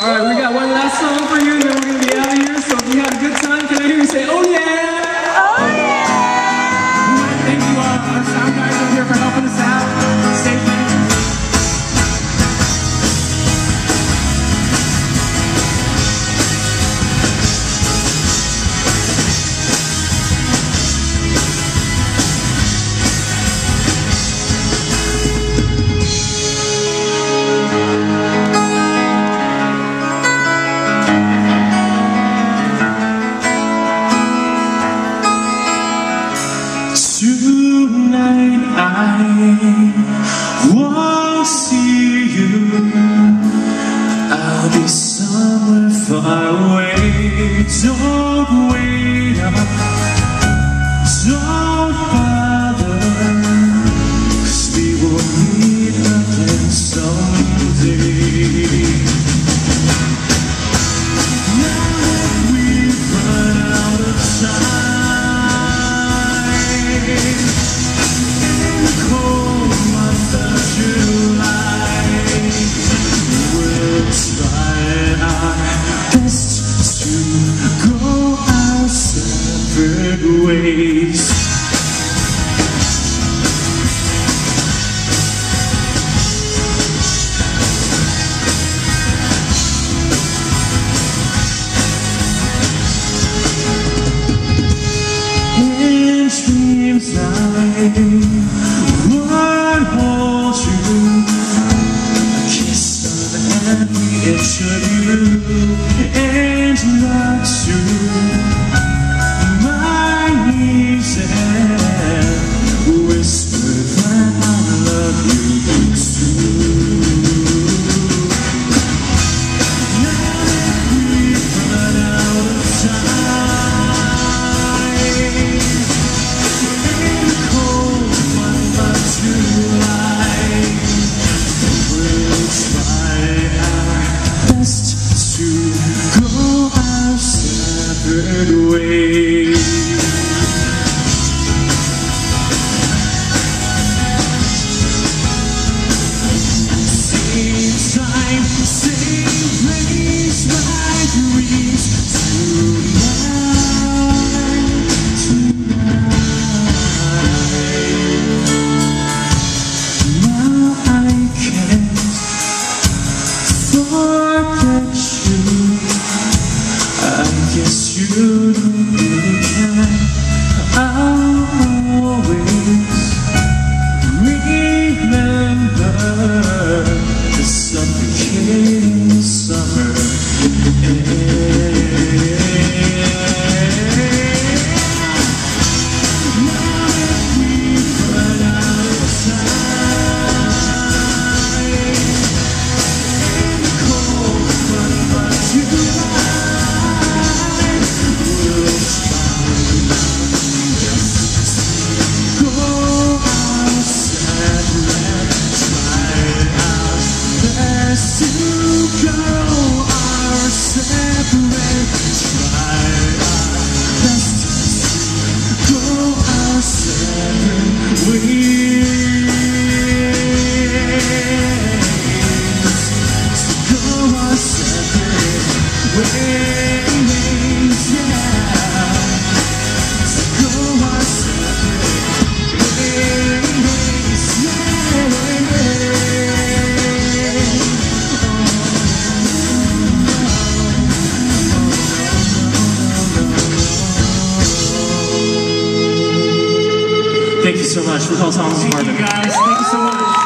All right, we got one last song for you, and then we're gonna be out of here. So if you had a good time, can I hear you say, "Oh yeah"? Oh yeah! We want to thank you all, our sound guys away separate ways. In dreams I would hold you A kiss of every inch of you And not to so much. We call Thomas Thank you guys. Thank you so much.